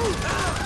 Ah!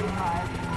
45.